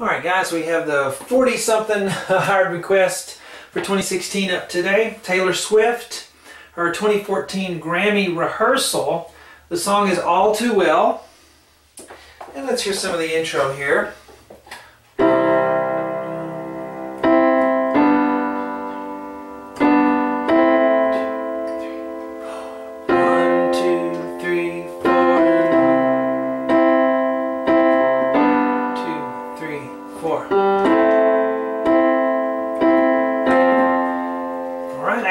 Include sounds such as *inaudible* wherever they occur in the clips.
Alright guys, we have the 40 something *laughs* hard request for 2016 up today. Taylor Swift, her 2014 Grammy rehearsal. The song is All Too Well. And let's hear some of the intro here.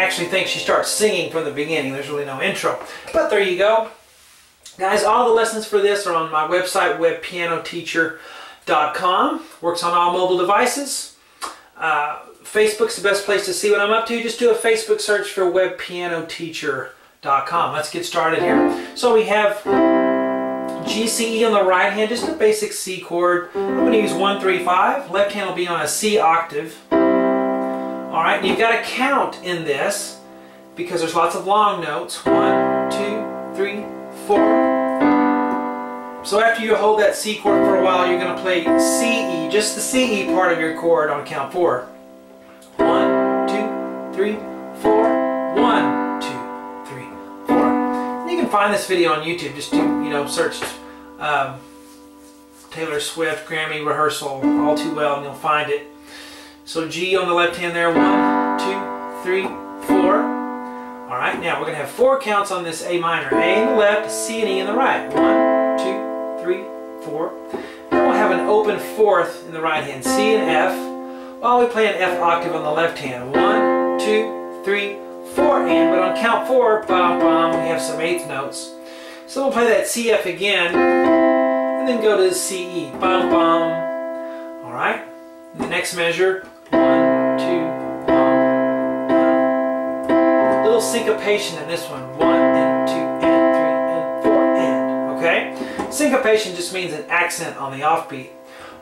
Actually think she starts singing from the beginning. There's really no intro. But there you go. Guys, all the lessons for this are on my website, webpianoteacher.com. Works on all mobile devices. Uh, Facebook's the best place to see what I'm up to. Just do a Facebook search for webpianoteacher.com. Let's get started here. So we have GCE on the right hand, just a basic C chord. I'm going to use 135. Left hand will be on a C octave. All right, you've got to count in this because there's lots of long notes. One, two, three, four. So after you hold that C chord for a while, you're going to play C, E, just the C, E part of your chord on count four. One, two, three, four. One, two, three, four. And you can find this video on YouTube. Just do, you know, search um, Taylor Swift Grammy rehearsal all too well and you'll find it. So G on the left hand there, one, two, three, four. All right, now we're gonna have four counts on this A minor. A in the left, C and E in the right. One, two, three, four. Then we'll have an open fourth in the right hand, C and F, while we play an F octave on the left hand. One, two, three, four, and, but on count four, bum, bum, we have some eighth notes. So we'll play that C, F again, and then go to C, E, bum, bum. All right, the next measure, one, two, one, one. Little syncopation in this one. One and two and three and four and. Okay? Syncopation just means an accent on the offbeat.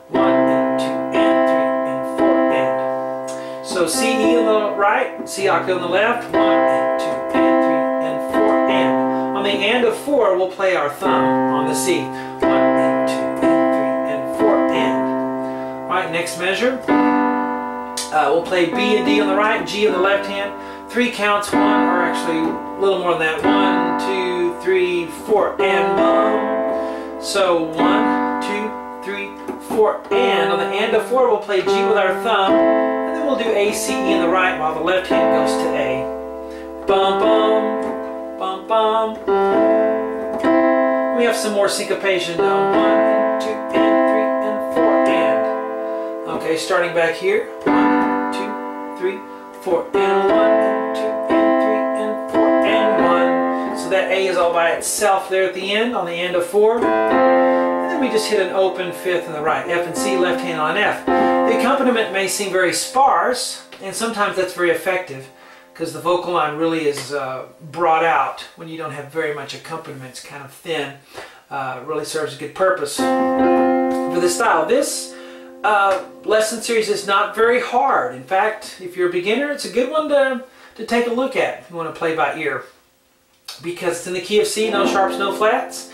One and two and three and four and. So C E on the right, C octave on the left. One and two and three and four and. On the and of four, we'll play our thumb on the C. One and two and three and four and. All right, next measure. Uh, we'll play B and D on the right, G on the left hand. Three counts, one, or actually a little more than that. One, two, three, four, and boom. So one, two, three, four, and. On the and of four, we'll play G with our thumb. And then we'll do A, C, E in the right while the left hand goes to A. Bum, bum, bum, bum. We have some more syncopation now. One, two, and three, and four, and. Okay, starting back here. One, three, four, and one, and two, and three, and four, and one. So that A is all by itself there at the end, on the end of four. And then we just hit an open fifth in the right, F and C, left hand on F. The accompaniment may seem very sparse, and sometimes that's very effective because the vocal line really is uh, brought out when you don't have very much accompaniment. It's kind of thin. Uh, really serves a good purpose for this style. This uh, lesson series is not very hard. In fact, if you're a beginner, it's a good one to, to take a look at if you want to play by ear. Because it's in the key of C, no sharps, no flats,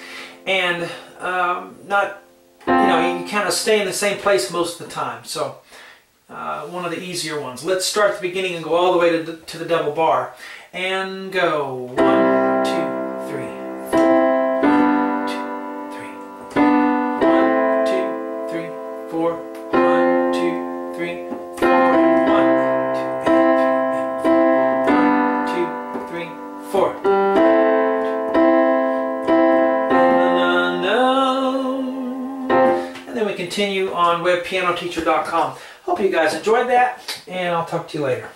and um, not, you know, you kind of stay in the same place most of the time. So, uh, one of the easier ones. Let's start at the beginning and go all the way to the, to the double bar. And go. One, two, continue on webpianoteacher.com. Hope you guys enjoyed that, and I'll talk to you later.